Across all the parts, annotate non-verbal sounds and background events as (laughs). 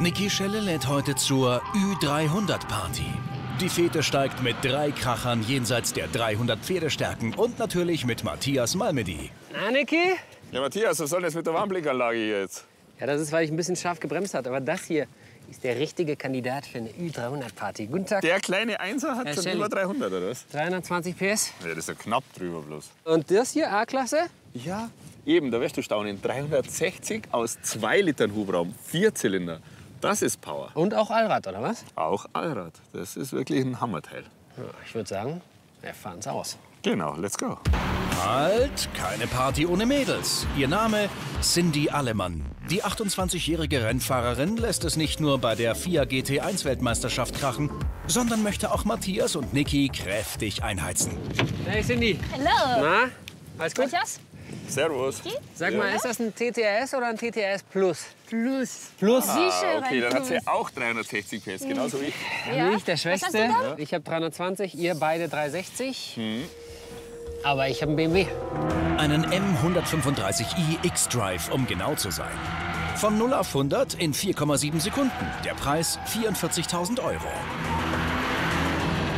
Niki Schelle lädt heute zur Ü300-Party. Die Fete steigt mit drei Krachern jenseits der 300 Pferdestärken und natürlich mit Matthias Malmedy. Na, Niki? Ja, Matthias, was soll das mit der Warnblinkanlage hier jetzt? Ja, das ist, weil ich ein bisschen scharf gebremst habe. Aber das hier ist der richtige Kandidat für eine Ü300-Party. Guten Tag. Der kleine Einser hat Herr schon Shelley. über 300, oder was? 320 PS. Ja, das ist ja knapp drüber bloß. Und das hier, A-Klasse? Ja. Eben, da wirst du staunen. 360 aus 2 Litern Hubraum, vier Zylinder. Das ist Power. Und auch Allrad, oder was? Auch Allrad. Das ist wirklich ein Hammerteil. Ja, ich würde sagen, wir fahren's aus. Genau, let's go. Halt, keine Party ohne Mädels. Ihr Name Cindy Allemann. Die 28-jährige Rennfahrerin lässt es nicht nur bei der FIA GT1-Weltmeisterschaft krachen, sondern möchte auch Matthias und Niki kräftig einheizen. Hey, Cindy. Hello. Na, alles gut? Matthias? Servus. Sag mal, ist das ein TTS oder ein TTS Plus? Plus. Plus? Ah, okay, dann hat sie auch 360 PS, genauso wie ich. Ja. Nicht der Schwächste. Ich habe 320, ihr beide 360. Aber ich habe einen BMW. Einen M135i X-Drive, um genau zu sein. Von 0 auf 100 in 4,7 Sekunden. Der Preis 44.000 Euro.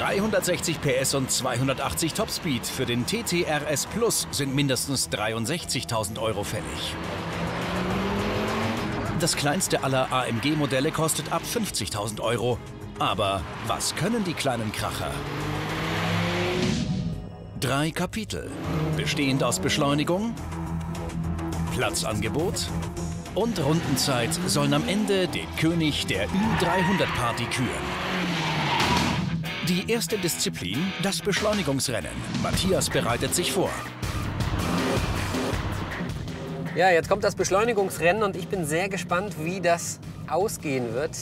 360 PS und 280 Topspeed für den TTRS Plus sind mindestens 63.000 Euro fällig. Das kleinste aller AMG-Modelle kostet ab 50.000 Euro. Aber was können die kleinen Kracher? Drei Kapitel, bestehend aus Beschleunigung, Platzangebot und Rundenzeit sollen am Ende den König der Ü300-Party küren. Die erste Disziplin, das Beschleunigungsrennen. Matthias bereitet sich vor. Ja, jetzt kommt das Beschleunigungsrennen und ich bin sehr gespannt, wie das ausgehen wird.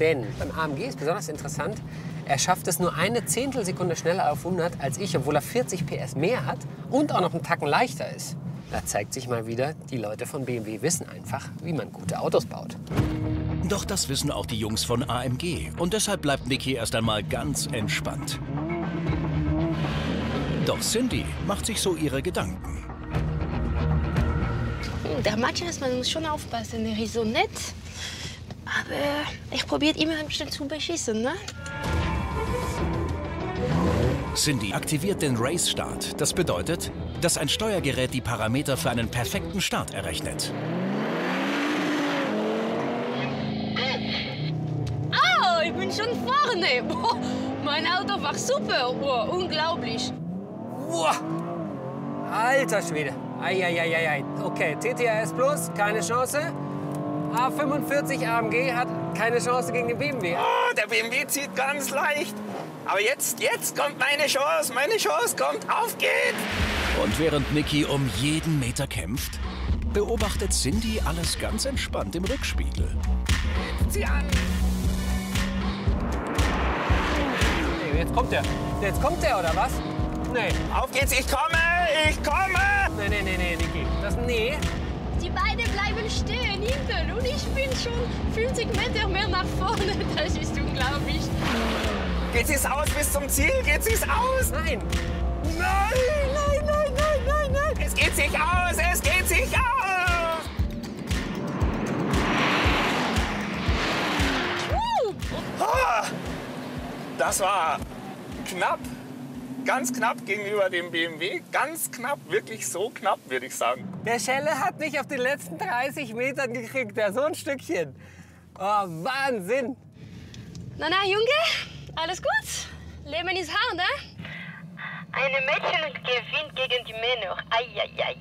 Denn beim AMG ist besonders interessant, er schafft es nur eine Zehntelsekunde schneller auf 100 als ich, obwohl er 40 PS mehr hat und auch noch einen Tacken leichter ist. Da zeigt sich mal wieder, die Leute von BMW wissen einfach, wie man gute Autos baut. Doch das wissen auch die Jungs von AMG. Und deshalb bleibt Niki erst einmal ganz entspannt. Doch Cindy macht sich so ihre Gedanken. Der Matthias, man muss schon aufpassen. Er ist so nett. Aber er probiert immer ein bisschen zu beschissen, ne? Cindy aktiviert den Race-Start. Das bedeutet, dass ein Steuergerät die Parameter für einen perfekten Start errechnet. Oh, ich bin schon vorne. Boah, mein Auto war super. Boah, unglaublich. Uah. Alter Schwede. Eieieiei. Okay, TTRS Plus, keine Chance. A45 AMG hat keine Chance gegen den BMW. Oh, der BMW zieht ganz leicht. Aber jetzt, jetzt kommt meine Chance. Meine Chance kommt. Auf geht's! Und während Niki um jeden Meter kämpft, beobachtet Cindy alles ganz entspannt im Rückspiegel. Zieh an! Nee, jetzt kommt der. Jetzt kommt der, oder was? Nee. Auf geht's, ich komme! Ich komme! Nee, nee, nee, nee, Niki. Das, nee. Die beiden bleiben stehen hinten und ich bin schon 50 Meter mehr nach vorne. (laughs) Das ist unglaublich. Geht sich's aus bis zum Ziel? Geht sich's aus? Nein, nein, Das war knapp. Ganz knapp gegenüber dem BMW. Ganz knapp, wirklich so knapp, würde ich sagen. Der Schelle hat mich auf den letzten 30 Metern gekriegt. Der so ein Stückchen. Oh, Wahnsinn. Na, na, Junge, alles gut? Leben ist hart, ne? Eine Mädchen gewinnt gegen die Männer. Eieiei.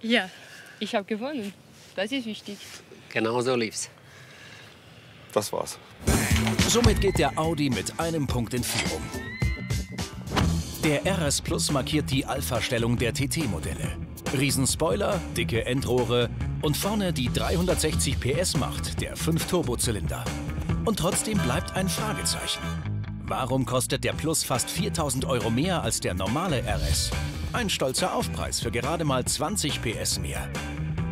Ja, ich habe gewonnen. Das ist wichtig. Genau so lief's. Das war's. Somit geht der Audi mit einem Punkt in Führung. Der RS Plus markiert die Alpha-Stellung der TT-Modelle. Riesenspoiler, dicke Endrohre und vorne die 360 PS-Macht der 5-Turbozylinder. Und trotzdem bleibt ein Fragezeichen. Warum kostet der Plus fast 4000 Euro mehr als der normale RS? Ein stolzer Aufpreis für gerade mal 20 PS mehr.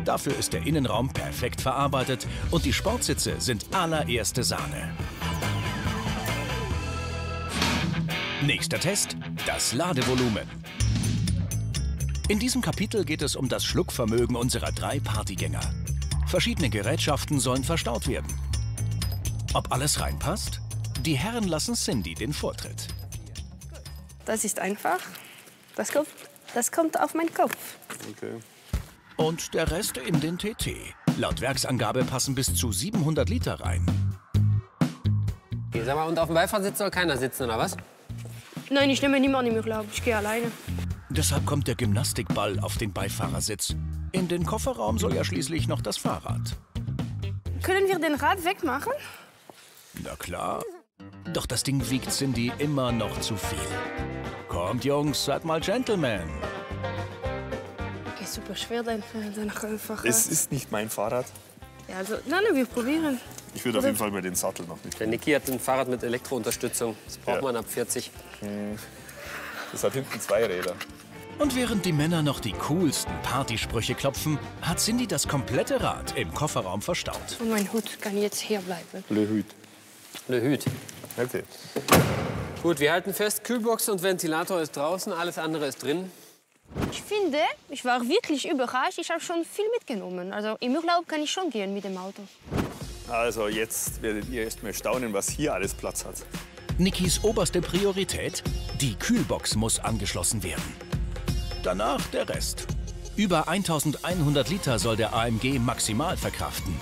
Dafür ist der Innenraum perfekt verarbeitet und die Sportsitze sind allererste Sahne. Nächster Test, das Ladevolumen. In diesem Kapitel geht es um das Schluckvermögen unserer drei Partygänger. Verschiedene Gerätschaften sollen verstaut werden. Ob alles reinpasst? Die Herren lassen Cindy den Vortritt. Das ist einfach. Das kommt, das kommt auf meinen Kopf. Okay. Und der Rest in den TT. Laut Werksangabe passen bis zu 700 Liter rein. Okay, sag mal, und auf dem Beifahrersitz soll keiner sitzen, oder was? Nein, ich nehme niemanden im Urlaub. Ich gehe alleine. Deshalb kommt der Gymnastikball auf den Beifahrersitz. In den Kofferraum soll ja schließlich noch das Fahrrad. Können wir den Rad wegmachen? Na klar. Doch das Ding wiegt Cindy immer noch zu viel. Kommt, Jungs, seid mal Gentlemen. Super schwer, dann danach einfach. äh, Es ist nicht mein Fahrrad. Ja, also, nein, nein, wir probieren. Ich würde auf jeden Fall mal den Sattel noch nicht. Der Niki hat ein Fahrrad mit Elektrounterstützung. Das braucht Ja. man ab 40. Das hat hinten zwei Räder. Und während die Männer noch die coolsten Partysprüche klopfen, hat Cindy das komplette Rad im Kofferraum verstaut. Und mein Hut kann jetzt hier bleiben. Le Hüt. Le Hüt. Okay. Gut, wir halten fest, Kühlbox und Ventilator ist draußen, alles andere ist drin. Ich finde, ich war wirklich überrascht. Ich habe schon viel mitgenommen. Also im Urlaub kann ich schon gehen mit dem Auto. Also jetzt werdet ihr erst mal staunen, was hier alles Platz hat. Nikis oberste Priorität, die Kühlbox muss angeschlossen werden. Danach der Rest. Über 1100 Liter soll der AMG maximal verkraften.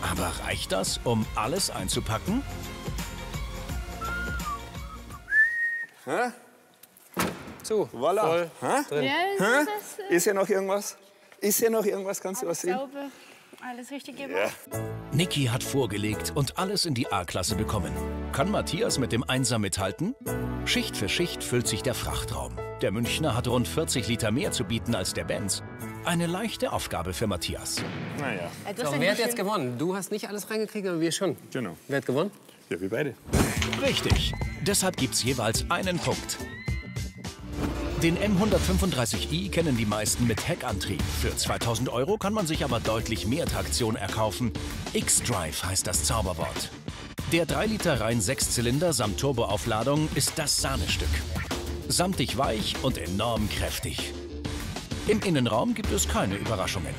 Aber reicht das, um alles einzupacken? Zu, Voilà. voll Hä? drin. Ja, Hä? Ist hier noch irgendwas? Ist hier noch irgendwas? Kannst du was sehen? sauber. Alles richtig gemacht. Ja. Niki hat vorgelegt und alles in die A-Klasse bekommen. Kann Matthias mit dem Einser mithalten? Schicht für Schicht füllt sich der Frachtraum. Der Münchner hat rund 40 Liter mehr zu bieten als der Benz. Eine leichte Aufgabe für Matthias. Naja, So, wer hat jetzt gewonnen? Du hast nicht alles reingekriegt, aber wir schon. genau. Wer hat gewonnen? Ja, wir beide. Richtig. Deshalb gibt's jeweils einen Punkt. Den M135i kennen die meisten mit Heckantrieb. Für 2000 Euro kann man sich aber deutlich mehr Traktion erkaufen. X-Drive heißt das Zauberwort. Der 3 Liter rein 6 Zylinder samt Turboaufladung ist das Sahnestück. Samtig weich und enorm kräftig. Im Innenraum gibt es keine Überraschungen.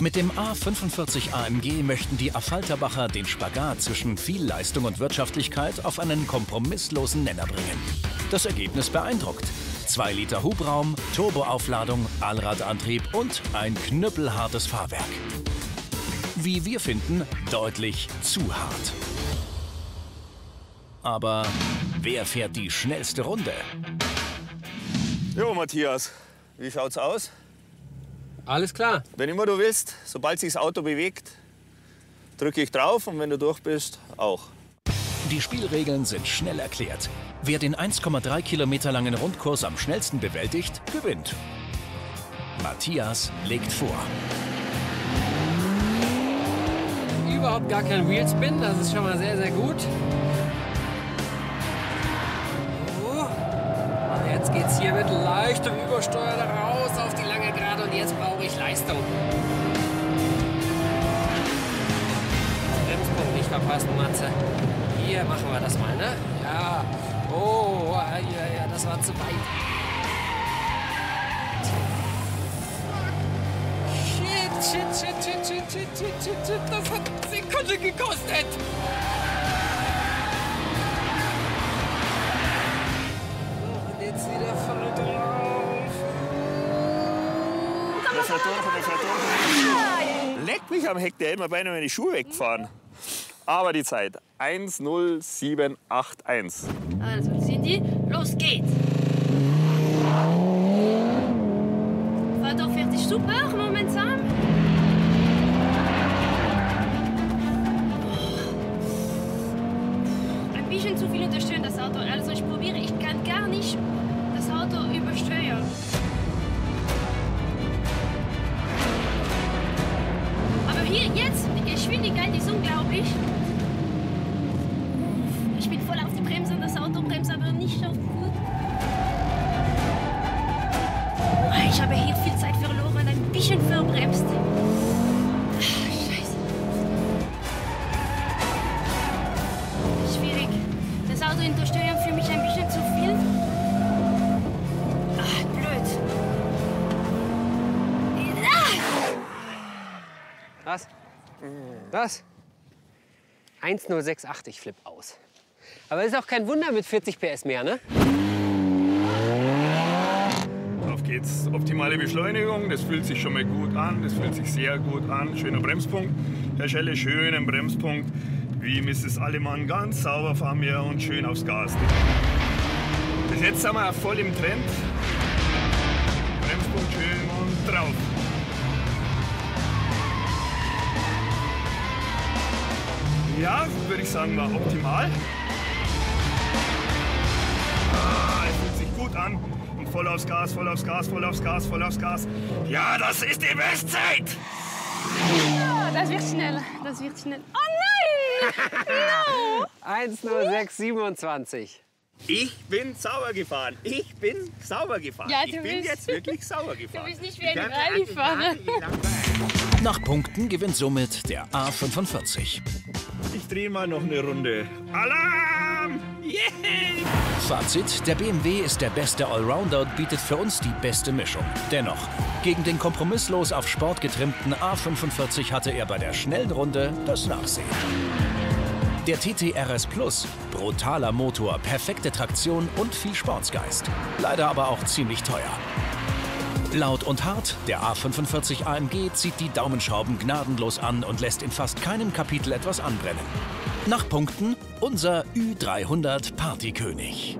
Mit dem A45 AMG möchten die Affalterbacher den Spagat zwischen viel Leistung und Wirtschaftlichkeit auf einen kompromisslosen Nenner bringen. Das Ergebnis beeindruckt. 2 Liter Hubraum, Turboaufladung, Allradantrieb und ein knüppelhartes Fahrwerk. Wie wir finden, deutlich zu hart. Aber wer fährt die schnellste Runde? Jo, Matthias, wie schaut's aus? Alles klar. Wenn immer du willst, sobald sich das Auto bewegt, drücke ich drauf und wenn du durch bist, auch. Die Spielregeln sind schnell erklärt. Wer den 1,3 Kilometer langen Rundkurs am schnellsten bewältigt, gewinnt. Matthias legt vor. Überhaupt gar kein Wheelspin, das ist schon mal sehr, sehr gut. So. Jetzt geht's hier mit leichtem Übersteuer raus auf die lange Gerade und jetzt brauche ich Leistung. Bremspunkt nicht verpassen, Matze. Hier machen wir das mal, ne? Ja. Oh, ja, ja, das war zu weit. Shit, shit, shit, shit, shit, shit, shit, shit, shit. Das hat eine Sekunde gekostet. Und jetzt wieder voll drauf. Fährt durch. Leck mich am Heck, der mir beinahe meine Schuhe weggefahren. Aber die Zeit 10781. Also, Cindy, los geht's. Vater fährt sich super momentan. Ein bisschen zu viel unterstützen das Auto. Also ich probiere, ich kann gar nicht das Auto übersteuern. Aber hier jetzt, Geschwindigkeit ist unglaublich. Ich bin voll auf die Bremse und das Auto bremst aber nicht so gut. Ich habe hier viel Zeit verloren, ein bisschen verbremst. Was? 1,068, ich flipp aus. Aber ist auch kein Wunder mit 40 PS mehr, ne? Auf geht's. Optimale Beschleunigung, das fühlt sich schon mal gut an. Das fühlt sich sehr gut an. Schöner Bremspunkt. Herr Schelle, schönen Bremspunkt. Wie Mrs. Allemann, ganz sauber fahren wir und schön aufs Gas. Bis jetzt sind wir voll im Trend. Ja, würde ich sagen, war optimal. Ah, es fühlt sich gut an. Und voll aufs Gas, voll aufs Gas, voll aufs Gas, voll aufs Gas. Ja, das ist die Bestzeit! Das wird schnell. Das wird schnell. Oh nein! (laughs) 1,0627. Ich bin sauber gefahren. Ich bin sauber gefahren. Ja, du ich bin bist- jetzt wirklich sauber (laughs) gefahren. bist nicht wie ein Rallye-Fahrer. Nach Punkten gewinnt somit der A45. Ich drehe mal noch eine Runde. Alarm! Yeah! Fazit, der BMW ist der beste Allrounder und bietet für uns die beste Mischung. Dennoch, gegen den kompromisslos auf Sport getrimmten A45 hatte er bei der schnellen Runde das Nachsehen. Der TT RS Plus, brutaler Motor, perfekte Traktion und viel Sportsgeist. Leider aber auch ziemlich teuer. Laut und hart, der A45 AMG zieht die Daumenschrauben gnadenlos an und lässt in fast keinem Kapitel etwas anbrennen. Nach Punkten unser Ü300 Partykönig.